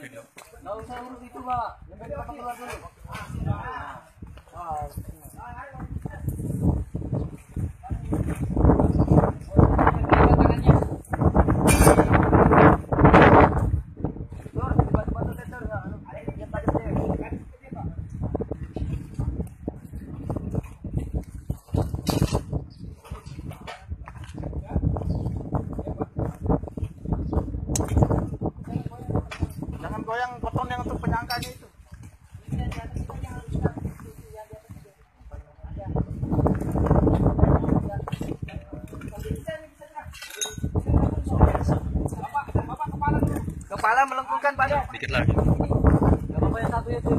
Nggak usah urus itu, Pak. Yang dulu. Ah, Beton yang untuk penyangkanya itu. Kepala melengkungkan, Pak. Dikit lagi. Apa-apa yang satu itu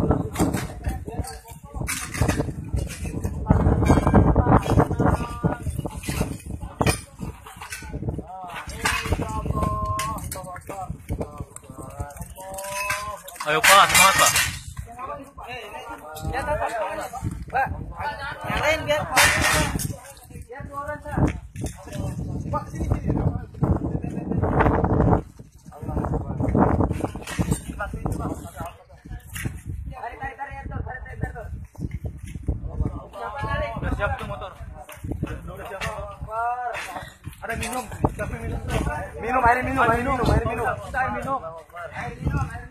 Ayo Pak, semangat Pak. Pak, tarik, tarik, Tur. Udah siap tuh motor. Udah siap. Ada minum. Siapa yang minum? Minum, air minum, air minum, air minum. Kita air minum. Air minum, air minum.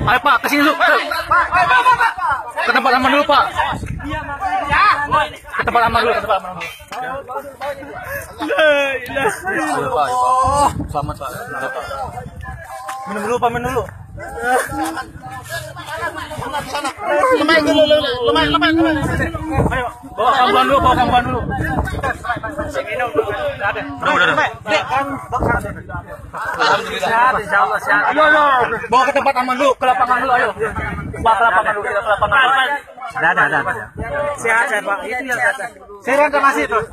Ayo Pak, ke sini dulu. Ke, ke tempat aman dulu Pak. Ke tempat aman dulu, ke tempat aman dulu. Iya, Pak, iya, Pak. Selamat Dulu, Pak, minum dulu. Ayo, bawa kambuhan dulu, bawa kambuhan dulu. Udah, udah, udah. Alhamdulillah. Ayo, ayo. Bawa ke tempat aman dulu, ke lapangan dulu, ayo. Bawa ke lapangan dulu, ke lapangan. Ada, ada, ada. Sehat, sehat, Pak. Itu yang sehat. Saya kasih tuh.